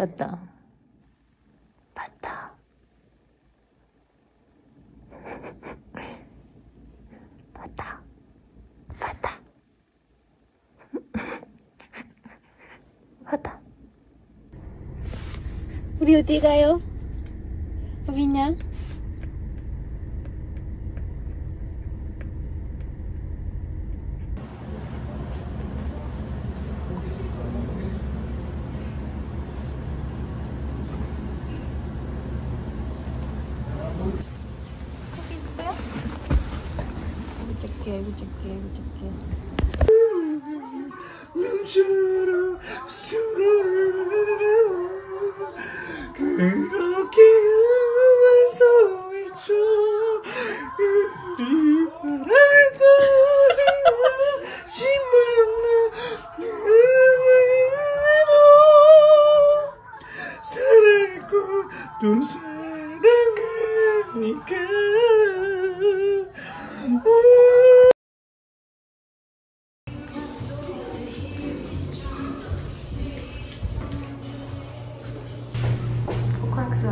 봤다. 봤다. 봤다. 우리 어디 가요? 어디냐? 무적게 무적게 무적게 눈처럼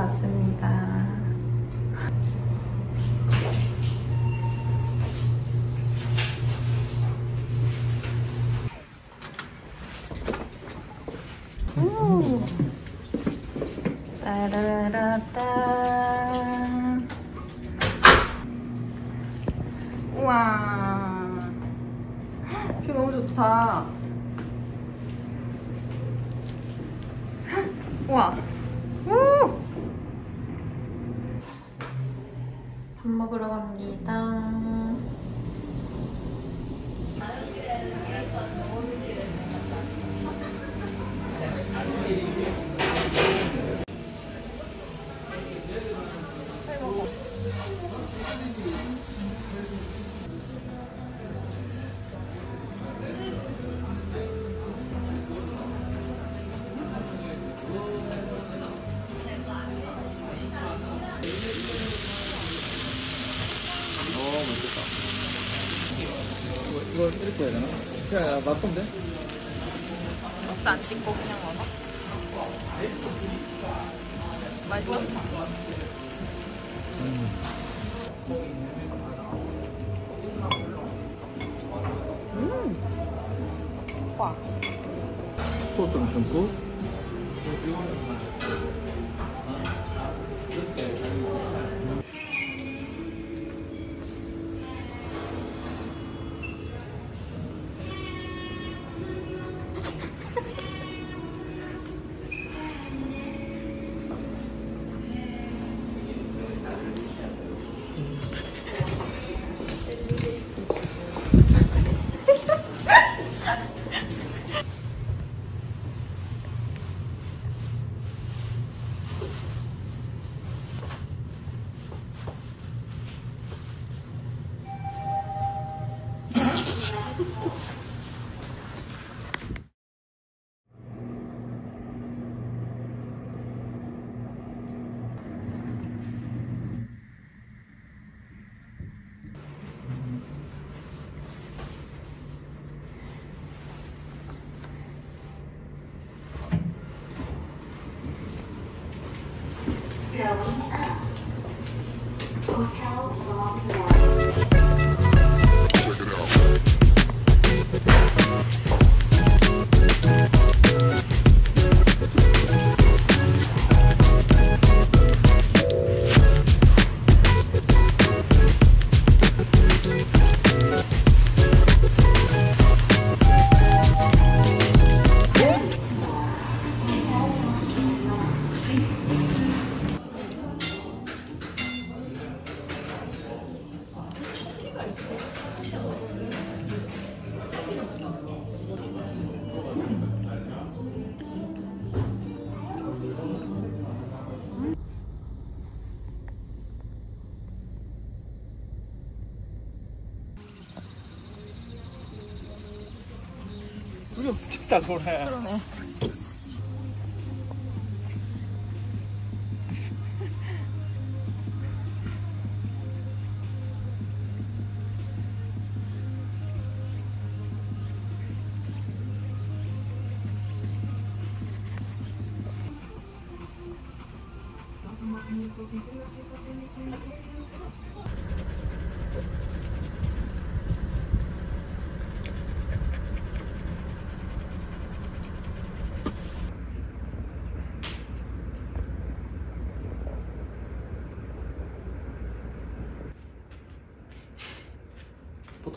코코학스 왔습니다. 이렇게 해야 되나? 그냥 맛보면 돼? 소스 안 찍고 그냥 먹어? 맛있어? 음. 와. 소스는 담고 우리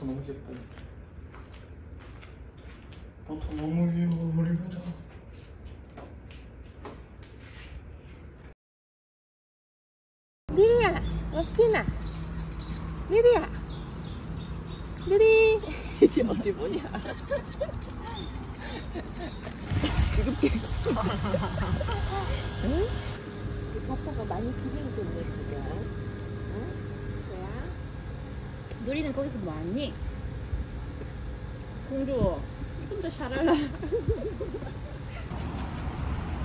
버터 너무 귀엽다. 버터 너무 귀여워 우리 보자. 미리야, 어피나. 미리야. 미리. 이제 어디 보냐. 지겹게. 응? 바빠가 많이 기대했던데, 지금. 누리는 거기서 뭐하니? 공주 혼자 샤랄라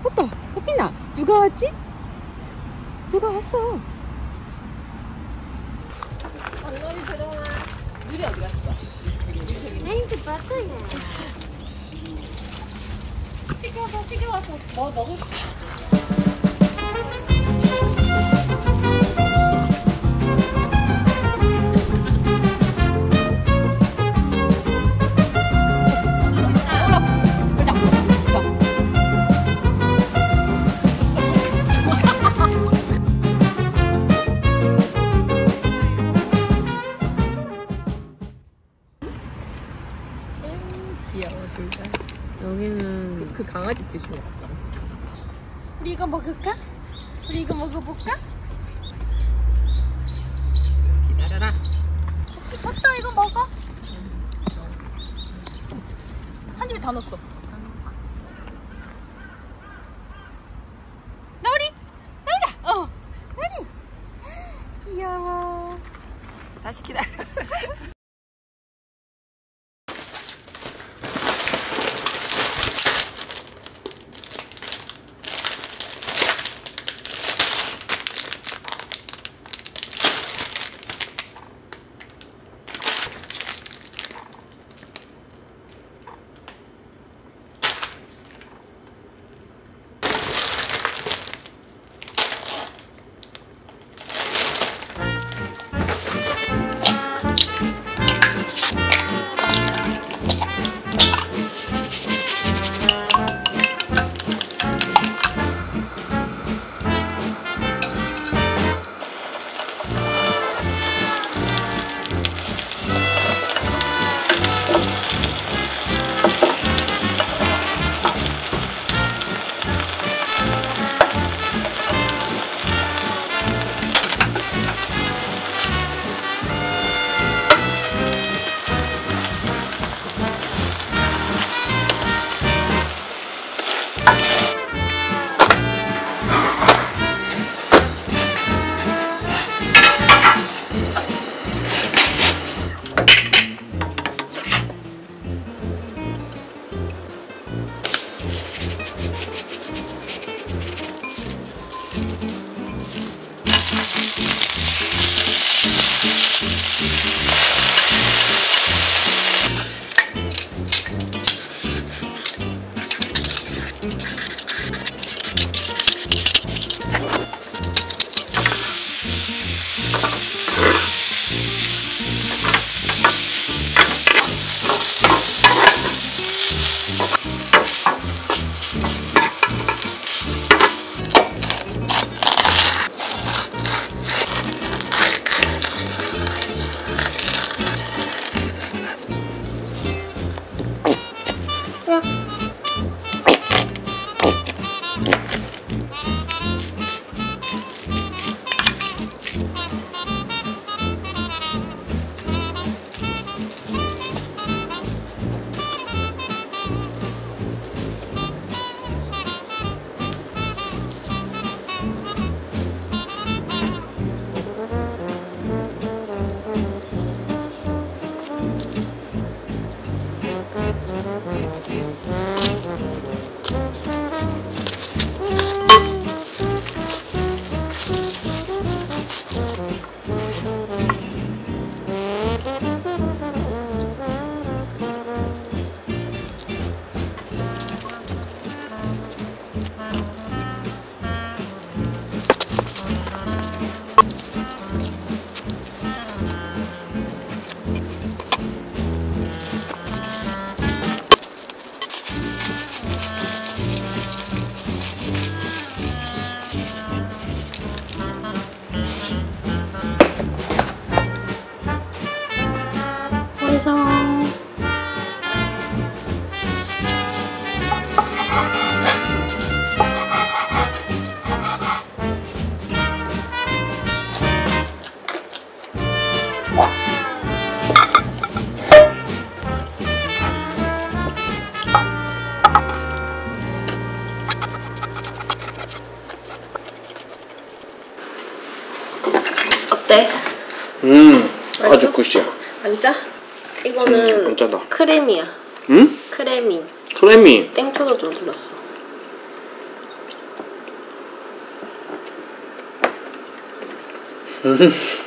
오빠 호피나 누가 왔지? 누가 왔어? 장난이 들어와. 미리 어디 갔어? 아이고 바꿔야 시켜서 시켜와서 뭐 먹을 티슈 같다. 우리 이거 먹을까? 우리 이거 먹어볼까? 완성 음 맛있어? 아주 굿이야. 앉자. 이거는 짜다. 크레미야. 음? 크레미. 크래미. 땡초도 좀 들었어.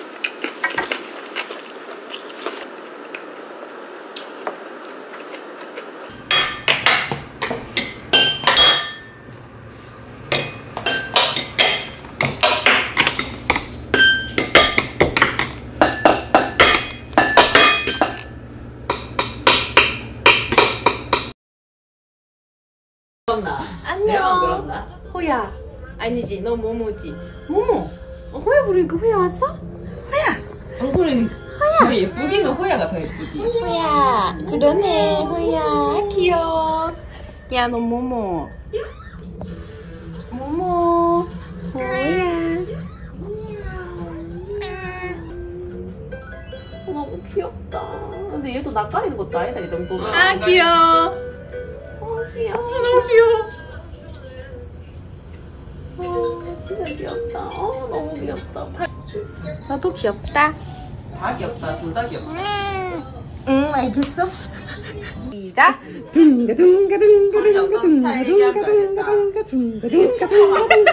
야, 너 모모. 모모. 호야. 너무 귀엽다. 근데 얘도 낯가리는 것도 아니다 이 정도면. 아, 귀여워. 어, 귀여워. 너무 귀여워. 어, 진짜 귀엽다. 어, 너무 귀엽다. 팔- 너도 귀엽다. 다 귀엽다. 둘 다 귀엽다. 응, 알겠어. 시작. 둥가 둥가 둥가 둥가 둥가 둥가 둥가 둥가 둥가 둥가 둥가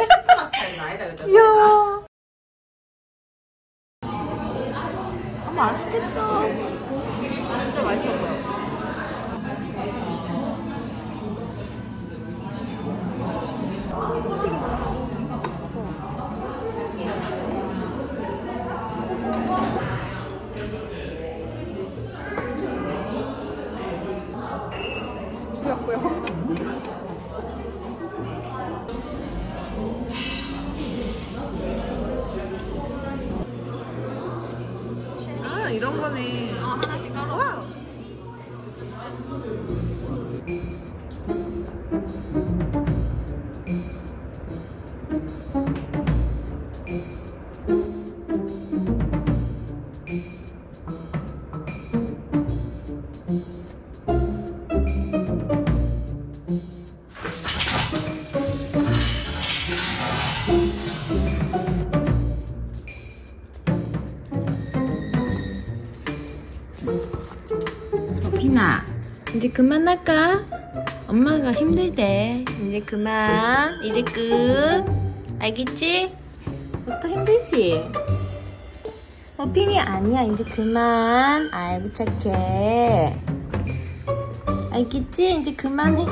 귀여워. 맛있겠다. 진짜 맛있어 보여. 이제 그만할까? 엄마가 힘들대 이제 그만 이제 끝 알겠지? 또 힘들지? 어 핀이 아니야 이제 그만 아이고 착해 알겠지? 이제 그만해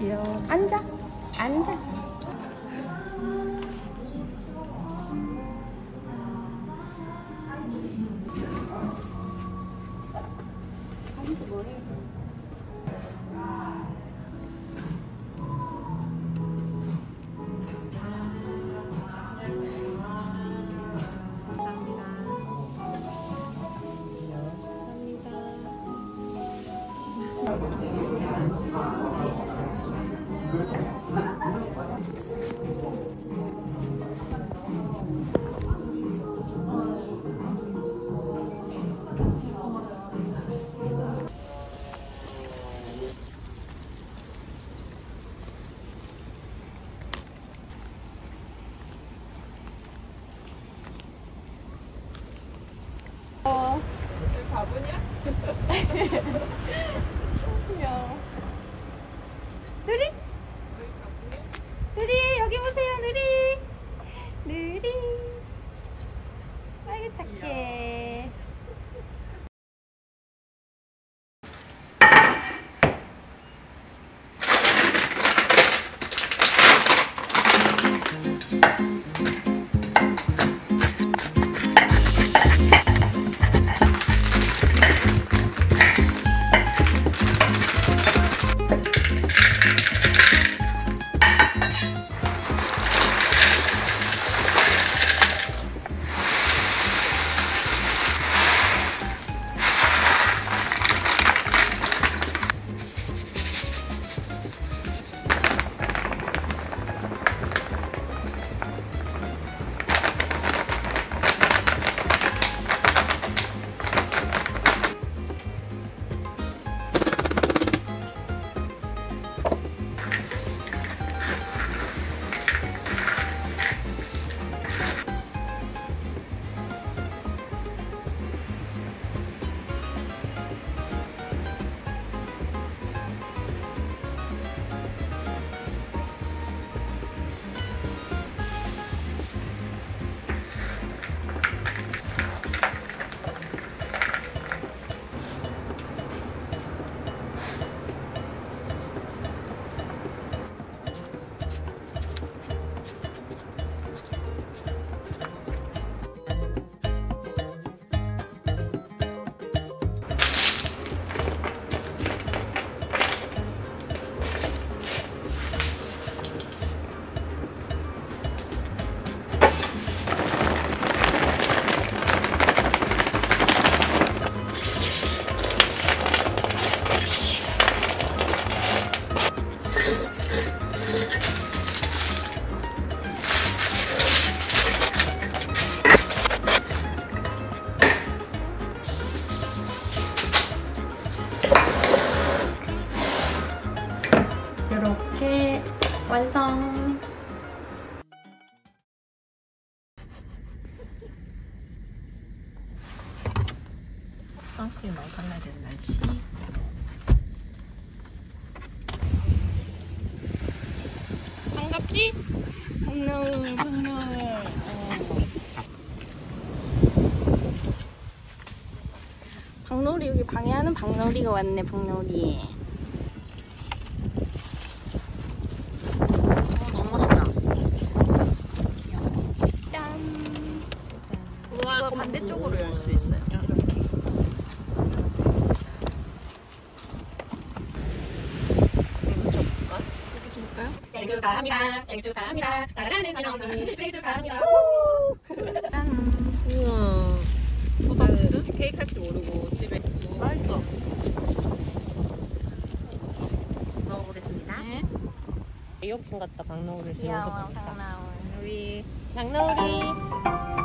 귀여워 앉아. 앉아 완성. 선크림 너무 발라야 되는 날씨. 반갑지? 박노을, 박노을. 박놀이 여기 방해하는 박놀이가 왔네 박놀이 어, 너무 멋있다 짠 우와 이거 반대쪽으로 열 수 있어요 이렇게 생일 축하합니다. 생일 축하합니다. 사랑하는 생일 축하합니다. 짠. 우와. 도덕스? 케이크 할줄 모르고 집에 맛있어. 먹어보겠습니다. 네. 에어컨 같다 박노을을 귀여워. 우리 박노을이